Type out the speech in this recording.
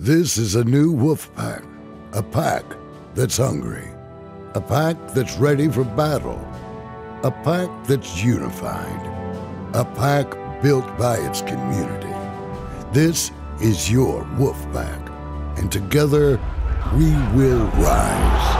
This is a new wolf pack, a pack that's hungry, a pack that's ready for battle, a pack that's unified, a pack built by its community. This is your wolf pack, and together we will rise.